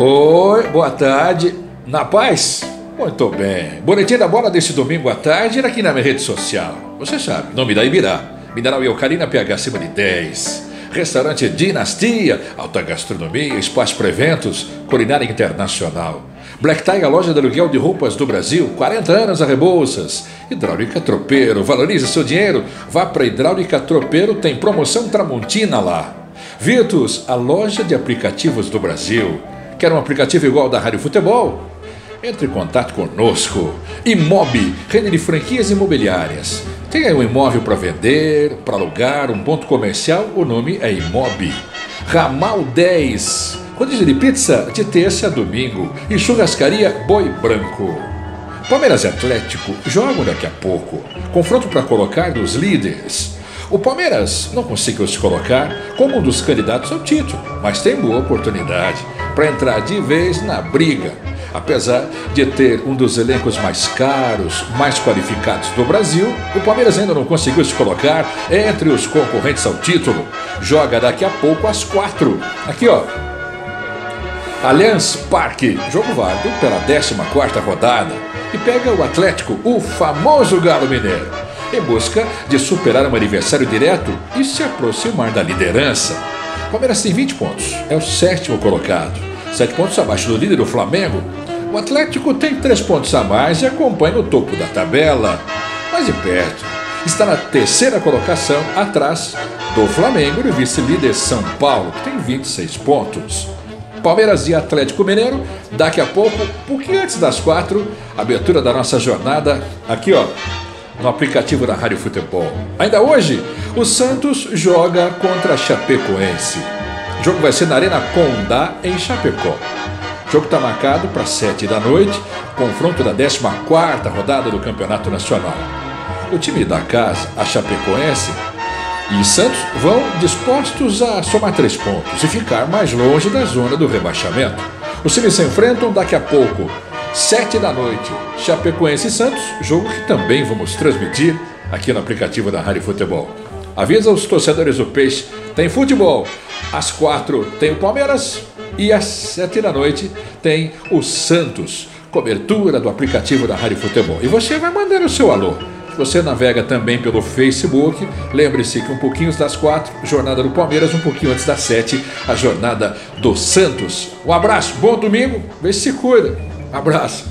Oi, boa tarde. Na paz? Muito bem. Boletim da bola deste domingo à tarde aqui na minha rede social. Você sabe, nome da Ibirá. Mineral Eucarina PH acima de 10. Restaurante Dinastia, alta gastronomia, espaço para eventos, culinária internacional. Black Tie, a loja de aluguel de roupas do Brasil, 40 anos a Rebouças. Hidráulica Tropeiro, valorize seu dinheiro. Vá para Hidráulica Tropeiro, tem promoção Tramontina lá. Virtus, a loja de aplicativos do Brasil. Quer um aplicativo igual da Rádio Futebol? Entre em contato conosco. Imob, rede de franquias imobiliárias. Tem aí um imóvel para vender, para alugar, um ponto comercial, o nome é Imob. Ramal 10, rodízio de pizza de terça a domingo e churrascaria Boi Branco. Palmeiras e Atlético jogam daqui a pouco. Confronto para colocar dos líderes. O Palmeiras não conseguiu se colocar como um dos candidatos ao título, mas tem boa oportunidade para entrar de vez na briga. Apesar de ter um dos elencos mais caros, mais qualificados do Brasil, o Palmeiras ainda não conseguiu se colocar entre os concorrentes ao título. Joga daqui a pouco às quatro. Aqui, ó. Allianz Parque, jogo válido pela 14 quarta rodada. E pega o Atlético, o famoso Galo Mineiro em busca de superar um adversário direto e se aproximar da liderança. Palmeiras tem 20 pontos, é o sétimo colocado, 7 pontos abaixo do líder, o Flamengo. O Atlético tem 3 pontos a mais e acompanha o topo da tabela, mas de perto. Está na terceira colocação, atrás do Flamengo e vice-líder São Paulo, que tem 26 pontos. Palmeiras e Atlético Mineiro, daqui a pouco, um pouquinho antes das quatro, abertura da nossa jornada aqui, ó, no aplicativo da Rádio Futebol. Ainda hoje, o Santos joga contra a Chapecoense. O jogo vai ser na Arena Condá, em Chapecó. O jogo está marcado para 7 da noite, confronto da 14 rodada do Campeonato Nacional. O time da casa, a Chapecoense, e Santos vão dispostos a somar três pontos e ficar mais longe da zona do rebaixamento. Os times se enfrentam daqui a pouco Sete da noite, Chapecoense e Santos, jogo que também vamos transmitir aqui no aplicativo da Rádio Futebol. Avisa os torcedores do Peixe, tem futebol. Às quatro tem o Palmeiras e às sete da noite tem o Santos. Cobertura do aplicativo da Rádio Futebol. E você vai mandar o seu alô. Você navega também pelo Facebook. Lembre-se que um pouquinho das quatro, jornada do Palmeiras, um pouquinho antes das sete, a jornada do Santos. Um abraço, bom domingo, vê se cuida. Abraço.